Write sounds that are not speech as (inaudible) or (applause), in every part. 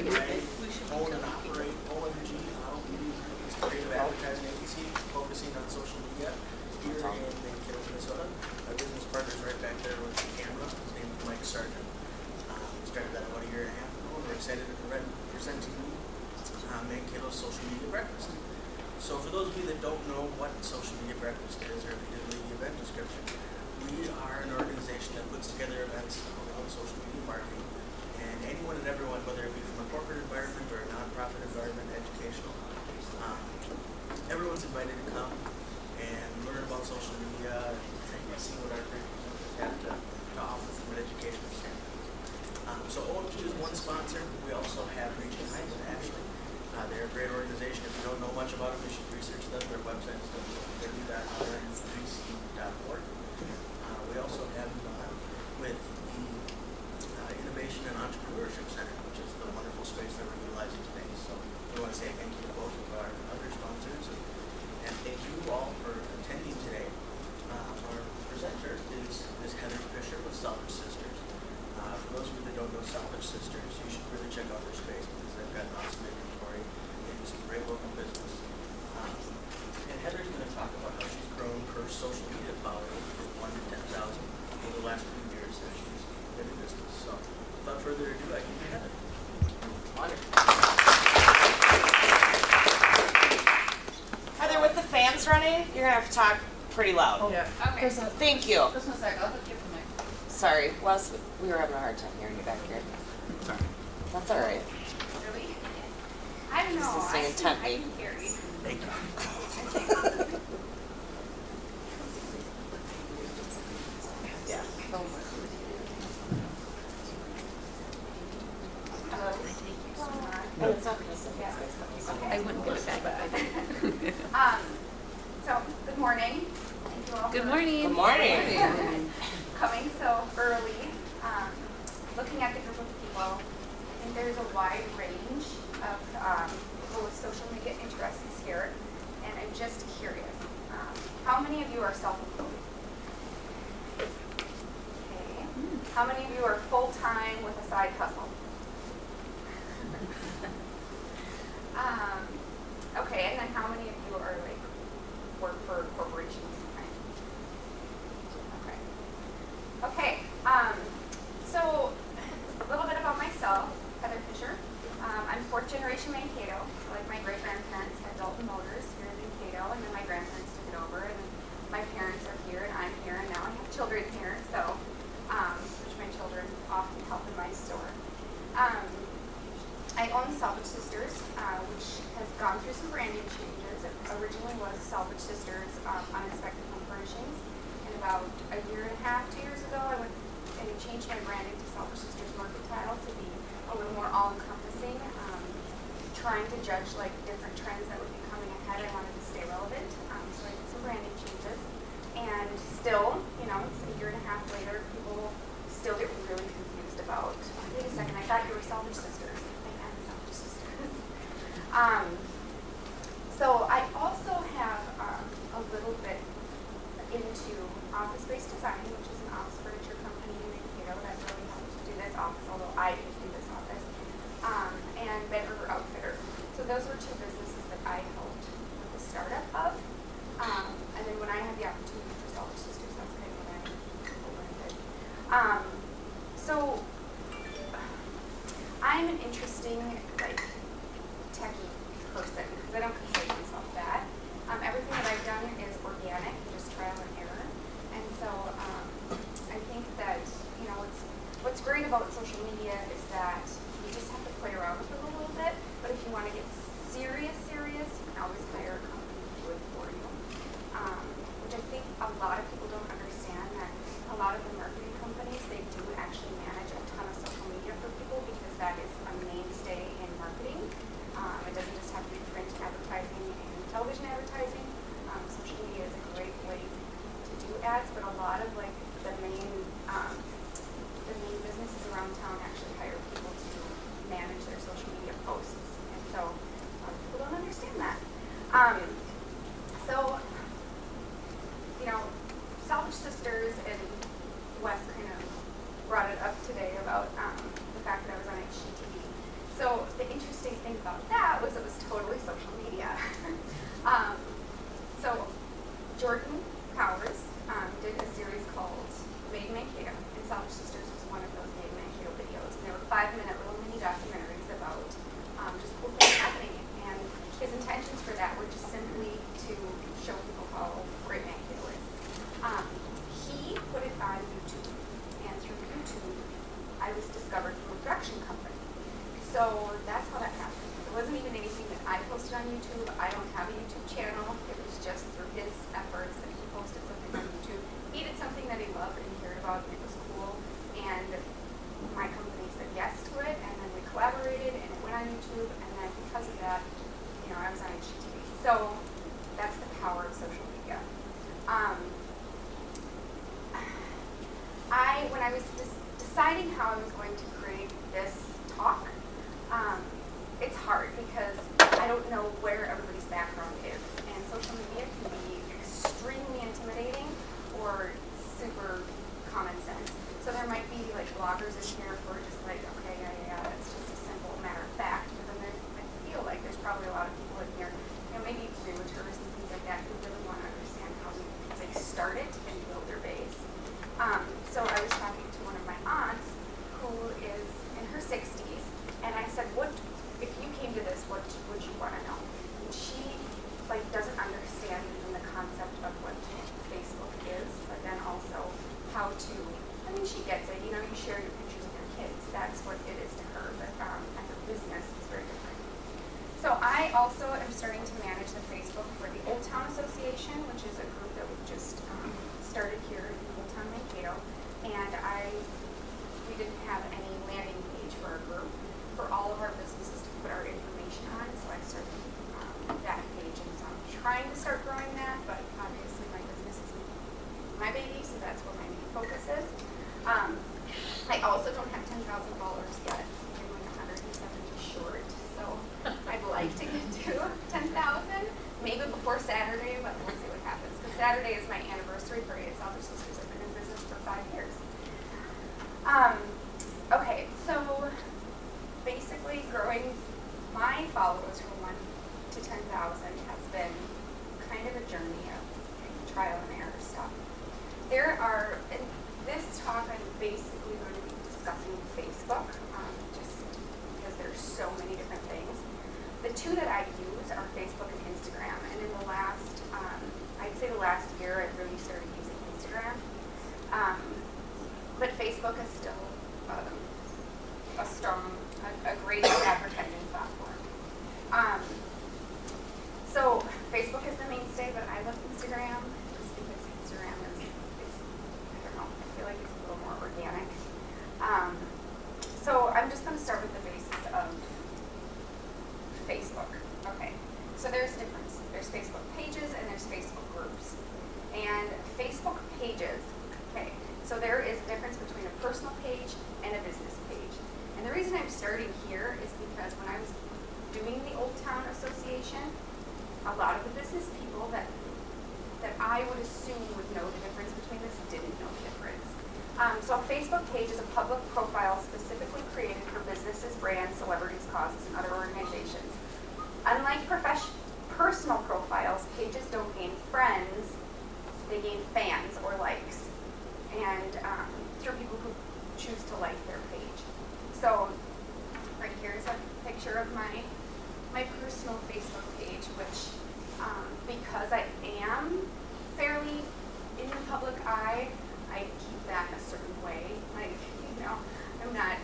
I own and operate OMG, is a creative advertising agency focusing on social media here in Mankato, Minnesota. My business partner's right back there with the camera, his name is Mike Sargent. We started that about a year and a half ago, we're excited to present to you uh, social media breakfast. So for those of you that don't know what social media breakfast is, or if you didn't read the event description, we are an organization that puts together events around social media marketing. And anyone and everyone, whether it be from a corporate environment or a nonprofit environment, educational, um, everyone's invited to come and learn about social media and see what our presenters have to, to offer from an educational standpoint. Um, so OMG is one sponsor. We also have Reaching Heights, actually. Uh, they're a great organization. If you don't know much about them, you should research them. Their website is www.rnbc.org. Uh, we also have uh, with Innovation and Entrepreneurship Center, which is the wonderful space that we're utilizing today. So we want to say thank you to both of our other sponsors and, and thank you all for attending today. Uh, our presenter is Ms. Heather Fisher with Salvage Sisters. Uh, for those of you that don't know Salvage Sisters, you should really check out their space because they've got an awesome inventory. They do some great local business. Um, and Heather's going to talk about how she's grown her social media following from 1 to 10,000 over the last few years as she's been in business. So without further ado, I give you Heather. Honor. Heather, with the fans running, you're gonna have to talk pretty loud. Oh, yeah. Okay, Thank you. just one sec, I'll hook you up to my. Sorry, Wes, we were having a hard time hearing you back here. Sorry. That's all right. Really? I don't know. Listening I can- intently. I can hear you. Thank you. Yeah. Hello? it's not gonna sit Yeah. there. I wouldn't give it back. Um, so, good morning. Thank you all Good for morning. Good morning. coming so early. Um, looking at the group of people, I think there's a wide range of um, people with social media interests here, and I'm just curious. Um, how many of you are self-employed? Okay. How many of you are full-time with a side hustle? (laughs) Um, okay, and then how many of you are like work for corporations? Okay. Okay, um, so a little bit about myself, Heather Fisher. Um, I'm fourth generation Mankato. Like my great grandparents had Dalton Motors here in Mankato, and then my grandparents took it over, and my parents are here, and I'm here, and now I have children here, so um, which my children often help in my store. Um, I own Salvage Sisters, uh, which has gone through some branding changes. It originally was Salvage Sisters um, Uninspected Home Furnishings. And about a year and a half, two years ago, I went and changed my branding to Salvage Sisters Mercantile to be a little more all-encompassing. Um, trying to judge like different trends that would be coming ahead, I wanted to stay relevant. Um, so I did some branding changes. And still, you know, it's a year and a half later, people still get really confused about, wait a second, I thought you were Salvage Sisters. I am Salvage Sisters. Um, so I also have um, a little bit into office-based design, which is an office furniture company in Mankato that really helps do this office, although I didn't do this office, um, and Bed River Outfitter. So those were two businesses that I helped with the startup of. Um, and then when I had the opportunity for Salvage Sisters, that's kind of what I what I did. Um, so I'm an interesting, like, techie person because I don't consider myself that. Um, everything that I've done is organic, just trial and error. And so um, I think that you know what's what's great about social media is that you just have to play around with it a little bit. But if you want to get serious, serious, you can always hire a company to do it for you. Um, which I think a lot of people don't understand that a lot of the marketing companies they do actually manage a ton of social media for people because that is a mainstay in marketing. Um, it doesn't just have to be print advertising and television advertising. Um, social media is a great way to do ads, but a lot of like the main um, the main businesses around town actually hire people to manage their social media posts, and so a lot of people don't understand that. Um, so you know, Salvage Sisters and Wes kind of brought it up today about um, the fact that I was on HGTV. So the interesting thing about that was it was totally social media. um, so Jordan Powers um, did a series called Made in Mankato, and Salvage Sisters was one of those Made in Mankato videos. And they were five minute little mini documentaries about um, just cool things happening. And his intentions for that were just simply to show people how great Mankato is. Um, he put it on YouTube, and through YouTube, I was discovered through a production company. So that's how that happened. It wasn't even anything that I posted on YouTube. I don't have a YouTube channel. It was just through his efforts that he posted something on YouTube. He did something that he loved and he cared about, and it was cool. And my company said yes to it, and then we collaborated, and it went on YouTube. And then because of that, you know, I was on HGTV. So that's the power of social media. Um, I, when I was deciding how I was going to create this talk, um, it's hard because I don't know where everybody's background is, and social media can be extremely intimidating or super common sense. So there might be like bloggers in here for just like, okay, yeah, yeah, yeah, it's just a simple matter of fact, but then there, I feel like there's probably a lot of people in here, you know, maybe realtors and things like that who really want to understand how to like start it and build their base. Um, so I was talking to one of my aunts who is in her 60s, and I said, "What if you came to this? What would you want to know?" And she like doesn't understand even the concept of what Facebook is, but then also how to. I mean, she gets it. You know, you share your pictures with your kids. That's what it is to her. But um, as a business, it's very different. So I also am starting to manage the Facebook for the Old Town Association, which is a group that we just um, started here in Old Town Mankato. And I, we didn't have any landing page for our group for all of our businesses to put our information on. So I started um, that page, and so I'm trying to start growing that. But obviously, my business is my baby, so that's where my main focus is. Um, I also don't have 10,000 followers yet. I'm like 170 short, so I'd like to get to 10,000, maybe before Saturday, but we'll see what happens. Because Saturday is my anniversary party at Salvage Sisters. I've been in business for five years. Um, okay, so basically growing my followers from 1 to 10,000 has been kind of a journey of trial and error stuff. There are, in this talk, I'm basically going to be discussing Facebook, um, just because there's so many different things. The two that I use are Facebook and Instagram, and in the last, say the last year, I've really started using Instagram. Um, but Facebook is still um, a strong, a, a great advertising platform. Um, so Facebook is the mainstay, but I love Instagram just because Instagram is, it's, I don't know, I feel like it's a little more organic. Um, so I'm just going to start with the basis of Facebook. Okay, so there's a difference. There's Facebook pages and there's Facebook groups. And Facebook pages, okay, so there is a difference between a personal page and a business page. And the reason I'm starting here is because when I was doing the Old Town Association, a lot of the business people that that I would assume would know the difference between this didn't know the difference. Um, so a Facebook page is a public profile specifically created for businesses, brands, celebrities, causes, and other organizations. Unlike personal profiles, pages don't gain friends, they gain fans or likes, and um, through people who choose to like their page. So right here is a picture of my my personal Facebook page, which um, because I am fairly in the public eye, I keep that a certain way. Like, you know, I'm not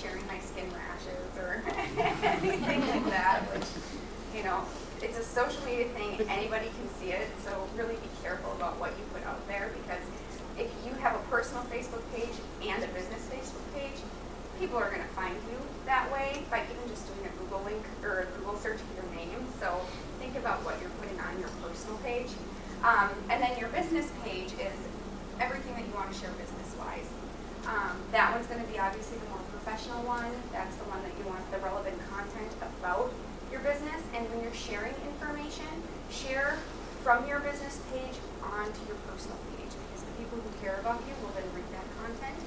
sharing my skin rashes or (laughs) anything like that, which, you know, it's a social media thing. Anybody can see it, so really be careful about what you put out there because if you have a personal Facebook page and a business Facebook page, people are going to find you that way by even just doing a Google link or a Google search for your name. So think about what you're putting on your personal page. Um, and then your business page is everything that you want to share business-wise. Um, that one's going to be obviously the more professional one. That's the one that you want the relevant content about your business. And when you're sharing information, share from your business page onto your personal page because the people who care about you will then read that content.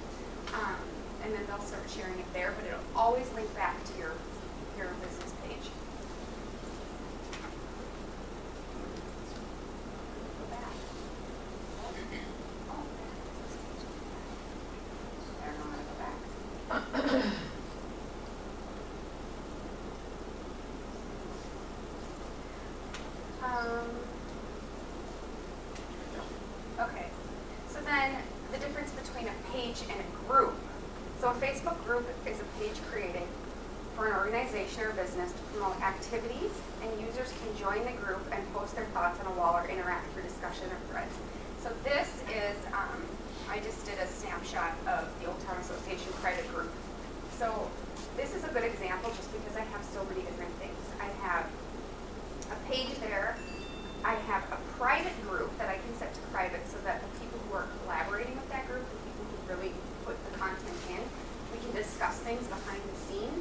Um, and then they'll start sharing it there, but it'll always link back to your, your business page. Go back. Oh. I don't know how to go back. Um, okay, so then the difference between a page and a group. So a Facebook group is a page created for an organization or business to promote activities, and users can join the group and post their thoughts on a wall or interact for discussion or threads. So this is, um, I just did a snapshot of the Old Town Association credit group. So this is a good example just because I have so many different things. I have a page there. I have a private group that I can set to private so that the people who are collaborating with that group, the people who really put the content in, we can discuss things behind the scenes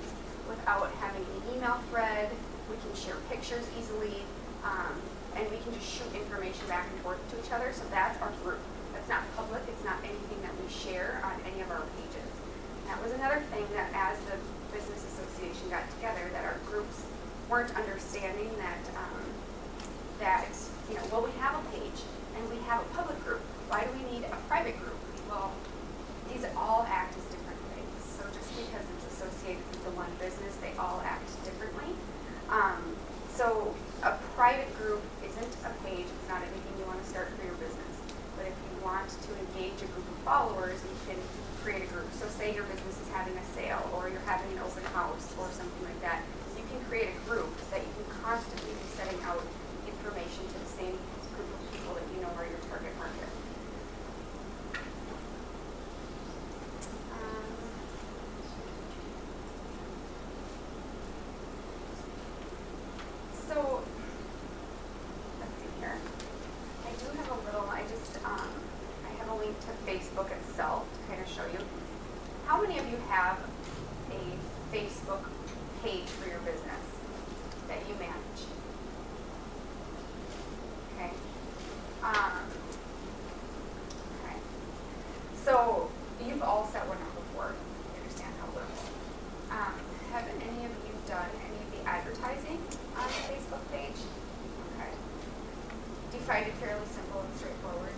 without having an email thread. We can share pictures easily, um, and we can just shoot information back and forth to each other. So that's our group. That's not public. It's not anything that we share on any of our pages. That was another thing that as the business association got together, that our groups weren't understanding that, um, that, you know, well, we have a page and we have a public group. Why do we need a private group? Well, these all act as different things. So just because it's one business, they all act differently. Um, so a private group isn't a page, it's not anything you want to start for your business. But if you want to engage a group of followers, you can create a group. So say your business is having a sale or you're having an open house or something like that. You can create a group that you can constantly be setting out information to the same group of people that you know are your target market. Um, So, let's see here. I do have a little, I just, um, I have a link to Facebook itself to kind of show you. How many of you have a Facebook page for your business that you manage? Okay. Um, okay. You've all set one up before. You understand how it works. Um, have any of you done any of the advertising on the Facebook page? Okay. Do you find it fairly simple and straightforward?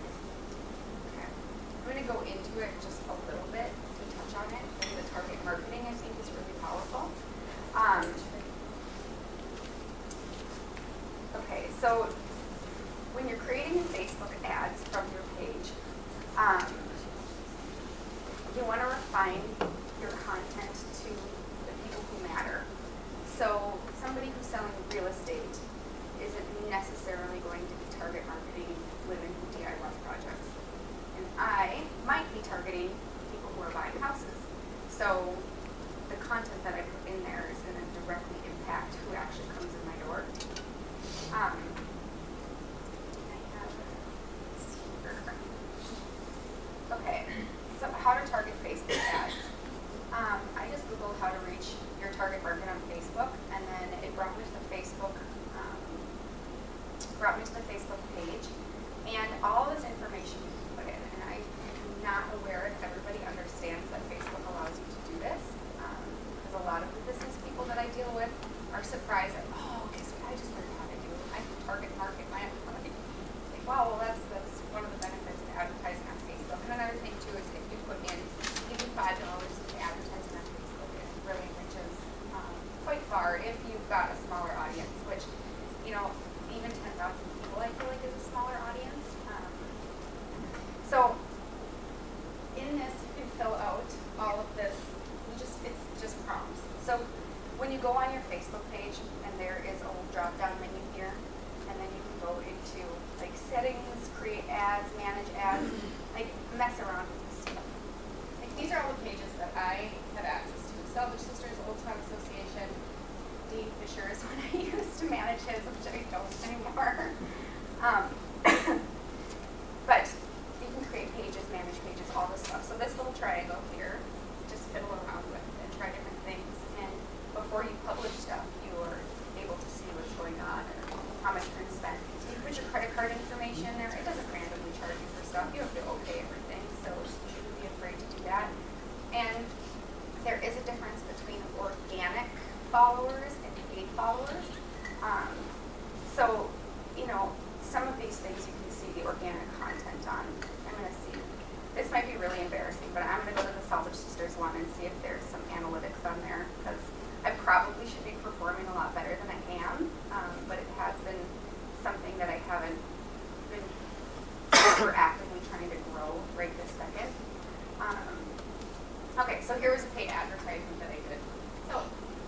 Okay. I'm gonna go into it just a little bit to touch on it. And the target marketing, I think, is really powerful. Um, okay, so when you're creating Facebook ads from your page, um, you want to refine your content to the people who matter. So somebody who's selling real estate isn't necessarily going to be target marketing women who DIY projects. And I might be targeting people who are buying houses. So the content that I put in there is going to directly impact who actually comes in my door. Um, I have, let's see here. Okay, so how to target Facebook ads. Um, I just Googled how to reach your target market on Facebook, and then it brought me to the Facebook, um, brought me to the Facebook page, and all this information you can put in. And I am not aware if everybody understands that Facebook allows you to do this, because a lot of the business people that I deal with are surprised that, oh, guess what I just learned how to do? I can target market my employee. Like, wow, well, that's that's one of the benefits of advertising on Facebook. And another thing too is if you put in even five dollars into advertising on Facebook, it really reaches um, quite far if you've got a smaller audience. Which, you know, even ten thousand people, I feel like is a smaller audience. Um, so in this, you can fill out all of this. You just it's just prompts. So when you go on your Facebook page, and there is a little drop down menu here, and then you can go into like settings, create ads, manage ads, like mess around with this stuff. Like these are all the pages that I have access to. Salvage Sisters, Old Town Association, Dean Fisher is what I used to manage his, which I don't anymore. Um, but you can create pages, manage pages, all this stuff. So this little triangle here, just fiddle around with and try different things. And before you publish stuff, you are able to see what's going on or how much you're going to spend. So you put your credit card information there. It doesn't randomly charge you for stuff. You have to okay everything, so you shouldn't be afraid to do that. And followers and paid followers. Um, so, you know, some of these things you can see the organic content on. I'm gonna see, this might be really embarrassing, but I'm gonna go to the Salvage Sisters one and see if there's some analytics on there, because I probably should be performing a lot better than I am, um, but it has been something that I haven't been super actively trying to grow right this second. Um, okay, so here was a paid advertisement that I did. So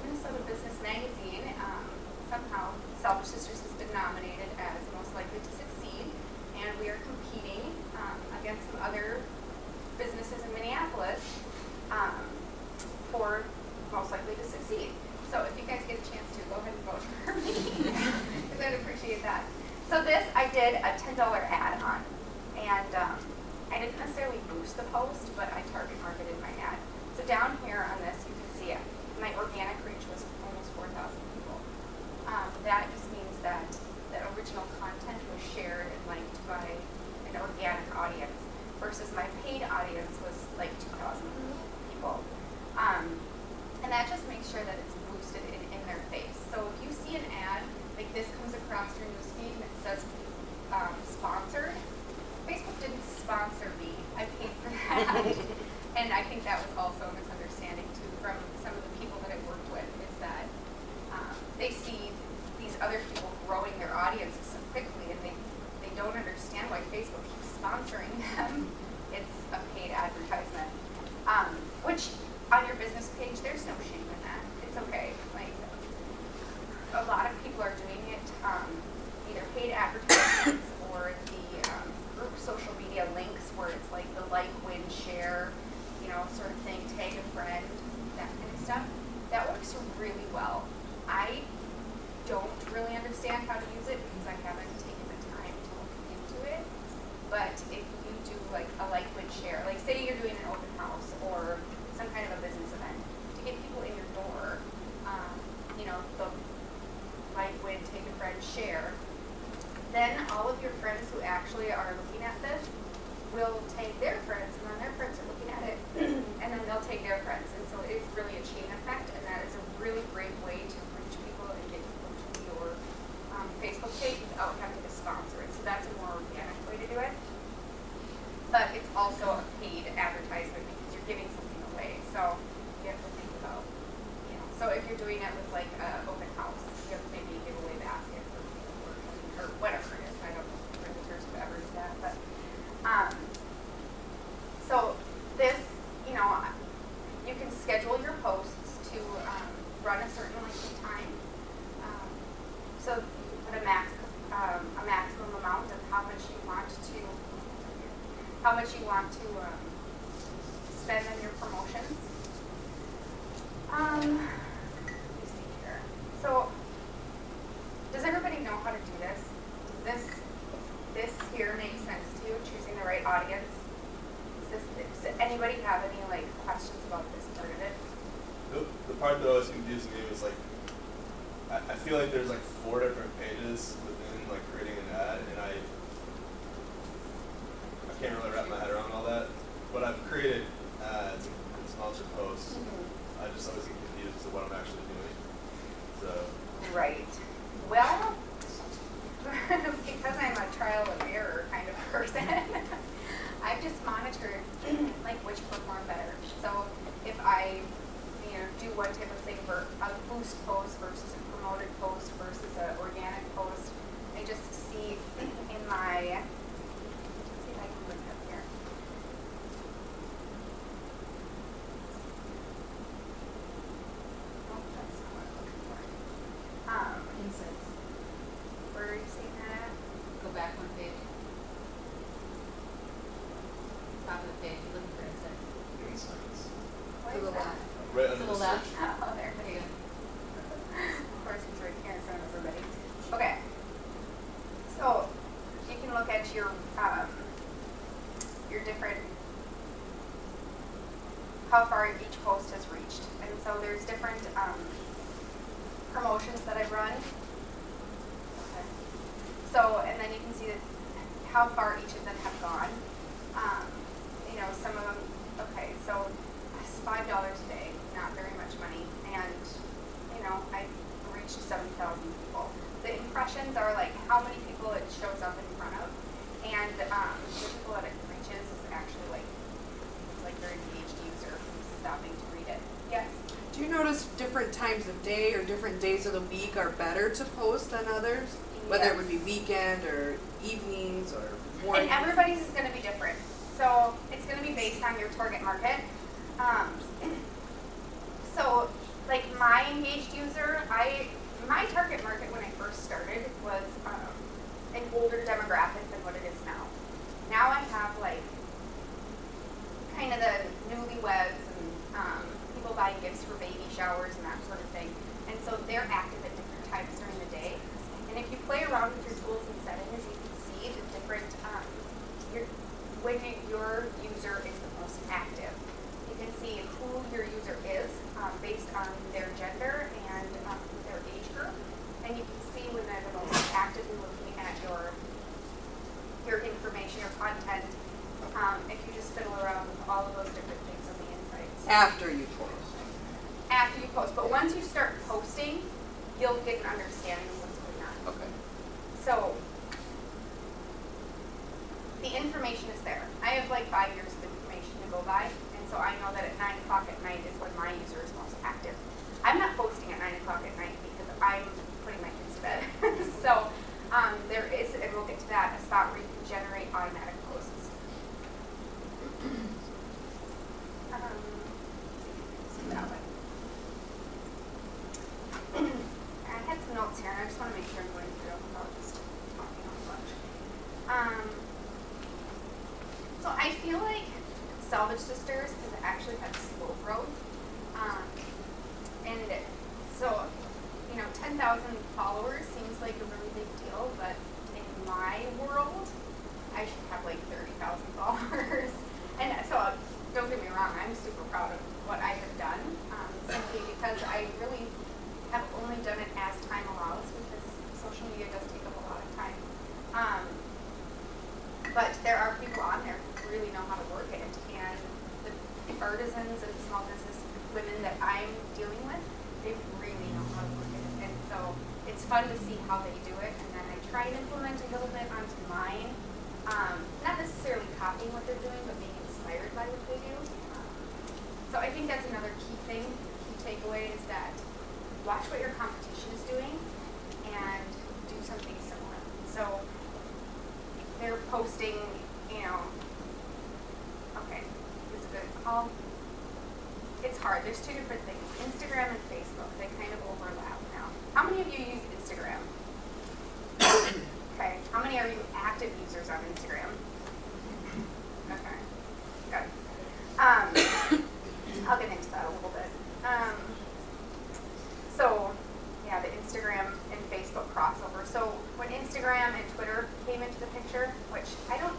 Minnesota Business Magazine, um, somehow Salvage Sisters has been nominated as most likely to succeed, and we are competing um, against some other businesses in Minneapolis um, for most likely to succeed. So if you guys get a chance to, go ahead and vote for me, (laughs) because I'd appreciate that. So this, I did a $10 ad on, and um, I didn't necessarily boost the post, but I target marketed my ad. So down here on this, you can see it. My organic reach was almost 4,000 people. Um, that just means that the original content was shared and liked by an organic audience versus my paid audience was like 2,000 people. Um, and that just makes sure that it's boosted in, in their face. So if you see an ad, like this comes across your newsfeed and it says um, sponsored, Facebook didn't sponsor me. I paid for that. and I think that was also a misunderstanding too from some of the people that I worked with is that um, they see these other people growing their audiences so quickly and they, they don't understand why Facebook keeps sponsoring them. It's a paid advertisement. Um, which on your business page, there's no shame in that. It's okay. Like a lot of people are doing it, um, either paid advertisements (coughs) or the um, group social media links where it's like the like, win, share, you know, sort of thing, tag a friend, that kind of stuff. That works really well. I don't really understand how to use it because I haven't taken the time to look into it. But if you do like a like, win, share, like say you're doing an open house or some kind of a business event, to get people in your door, um, you know, the like, win, take a friend, share, then all of your friends who actually are looking at this will take their friends, and then their friends are looking at it, (clears throat) and then they'll take their friends. And so it's really a chain effect, and that is a really great way to reach people and get people to your um, Facebook page without having to sponsor it. So that's a more organic way to do it. But it's also a paid advertisement because you're giving something away. So you have to think about, you know, so if you're doing it with like an open house, you have maybe a giveaway basket for people or, or whatever it is. I don't know if realtors would ever do that, but um, so this, you know, you can schedule your posts to um, run a certain length of time. Um, so you put a max, um, a maximum amount of how much you want to, how much you want to um, spend on your promotions. Um, let me see here. So, everybody know how to do this? Does this, this here make sense to you, choosing the right audience? Does, this, does anybody have any like questions about this part of it? The, the part that always confused me was like, I, I feel like there's like four different pages within like creating an ad, and I, I can't really wrap my head around all that. But I've created ads and sponsored posts. Mm-hmm. I just always get confused as to what I'm actually doing. So, Right. Well, (laughs) because I'm a trial and error kind of person, (laughs) I've just monitored (clears throat) like which perform better. So if I, you know, do one type of thing for a boost post versus a promoted post versus an organic post, I just see in my, let's see if I can look up here. Oh, that's not what I'm looking for. Um, Insights. where are you seeing that at? Go back one page. Top of the page, you're looking for insights. insights. Why To is the that? left. Right To under the the left. search. Oh, there. There you go. Of course, it's right here in front of everybody. Okay. So you can look at your um, your different how far each post has reached, and so there's different um, run. Okay. So and then you can see that how far each of them have gone. Um, you know, some of them. Okay, so it's five dollars a day, not very much money, and you know, I reached 7,000 people. The impressions are like how many people it shows up in front of, and um, the people that it reaches is actually like it's like their engaged user stopping to read it. Yes. Do you notice different times of day or different days of the week are better to post than others? Whether it would be weekend or evenings or And everybody's is going to be different. So it's going to be based on your target market. Um, (clears throat) so, like my engaged user, I my target market when I first started was um, an older demographic than what it is now. Now I have like kind of the newlyweds buying gifts for baby showers and that sort of thing. And so they're active at different times during the day. And if you play around with your tools and settings, you can see the different, um, your, when you- your user is the most active. You can see who your user is um, based on their gender and um, their age group. And you can see when they're the most actively looking at your your information, your content, um, if you just fiddle around with all of those different things on the insights After you. After you post. But once you start posting, you'll get an understanding of what's going on. Okay. So the information is there. I have like five years of information to go by, and so I know that at nine o'clock at night is when my user is most active. I'm not posting at nine o'clock at night because I'm putting my kids to bed. (laughs) so um, there is, and we'll get to that, a spot where you can generate automatic posts. um, see that one. I had some notes here, and I just want to make sure I'm going through without just talking on bunch. Um, so I feel like Salvage Sisters has actually had slow growth. Um, and so, you know, 10,000 followers seems like a really big deal, but in my world, I should have like 30,000 followers. and so, don't get me wrong, I'm super proud of what I have done, um, simply because I really have only done it as time allows because social media does take up a lot of time. Um, but there are people on there who really know how to work it, and the artisans and small business women that I'm dealing with, they really know how to work it, and so it's fun to see how they do it, and then I try and implement a little bit onto mine. Um, not necessarily copying what they're doing, but being inspired by what they do. Um, so I think that's another key thing, key takeaway is that watch what your competition is doing and do something similar. So they're posting, you know, okay, Um, it's hard. There's two different things, Instagram and Facebook. They kind of overlap now. How many of you use Instagram? okay. How many are you active users on Instagram? Okay. Good. Um, I'll get into that a little bit. Um, so, yeah, the Instagram and Facebook crossover. So when Instagram and Twitter came into the picture, which I don't